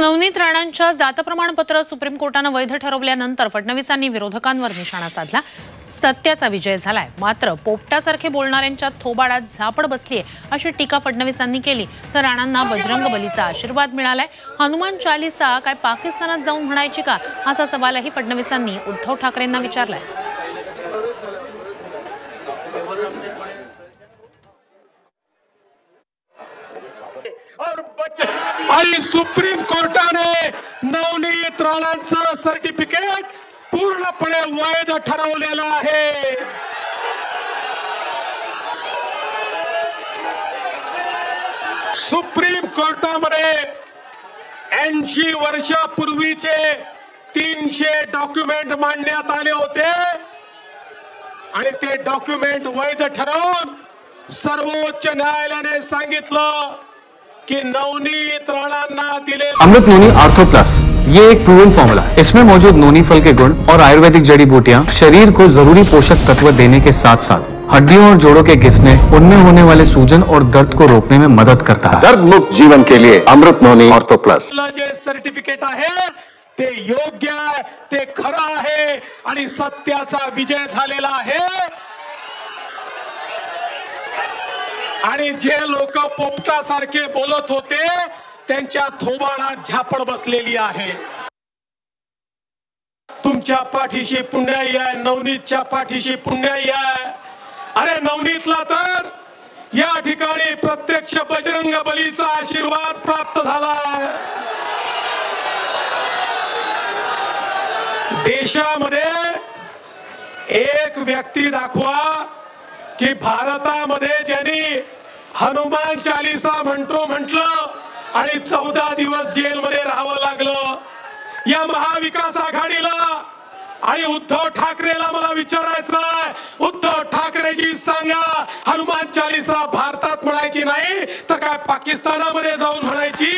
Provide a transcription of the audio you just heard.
नवनीत राणांच्या जात प्रमाणपत्र सुप्रीम कोर्टानं वैध ठरवल्यानंतर फडणवीसांनी विरोधकांवर निशाणा साधला. सत्याचा विजय झालाय. मात्र पोपटासारखे बोलणाऱ्यांच्या थोबाडात झापड बसलीय अशी टीका फडणवीसांनी केली. तर राणांना बजरंग बलीचा आशीर्वाद मिळालाय. हनुमान चालिसा काय पाकिस्तानात जाऊन म्हणायची का? असा सवालही फडणवीसांनी उद्धव ठाकरेंना विचारलाय. और बच आणि सुप्रीम कोर्टाने नवनीत राणांचं सर्टिफिकेट पूर्णपणे वैध ठरवलेलं आहे. सुप्रीम कोर्टामध्ये ऐंशी वर्षापूर्वीचे तीनशे डॉक्युमेंट मांडण्यात आले होते. आणि ते डॉक्युमेंट वैध ठरवून सर्वोच्च न्यायालयाने सांगितलं कि नवनीत राणांना दिले। अमृत नोनी आर्थो प्लस ये एक प्रूवन फॉर्मूला है। इसमें मौजूद नोनी फल के गुण और आयुर्वेदिक जड़ी बूटियाँ शरीर को ज़रूरी पोषक तत्व देने के साथ साथ हड्डियों और जोड़ों के घिसने उनमें होने वाले सूजन और दर्द को रोकने में मदद करता है। दर्द मुक्त जीवन के लिए अमृत नोनी ऑर्थो प्लस जे सर्टिफिकेट आहे ते योग्य आहे ते खरं आहे आणि सत्याचा विजय झालेला आहे। आणि जे लोक पोपटासारखे बोलत होते त्यांच्या थोबाडात झापड बसलेली आहे. तुमच्या पाठीशी पुण्याई आहे नवनीतच्या पाठीशी पुण्याई आहे अरे नवनीतला तर या ठिकाणी प्रत्यक्ष बजरंग बलीचा आशीर्वाद प्राप्त झाला. देशामध्ये एक व्यक्ती दाखवा की भारतामध्ये ज्यांनी हनुमान चालिसा म्हणतो म्हटलं आणि चौदा दिवस जेलमध्ये राहावं लागलं या महाविकास आघाडीला आणि उद्धव ठाकरेला मला विचारायचं आहे उद्धव ठाकरेजी सांगा हनुमान चालिसा भारतात म्हणायची नाही तर काय पाकिस्तानामध्ये जाऊन म्हणायची?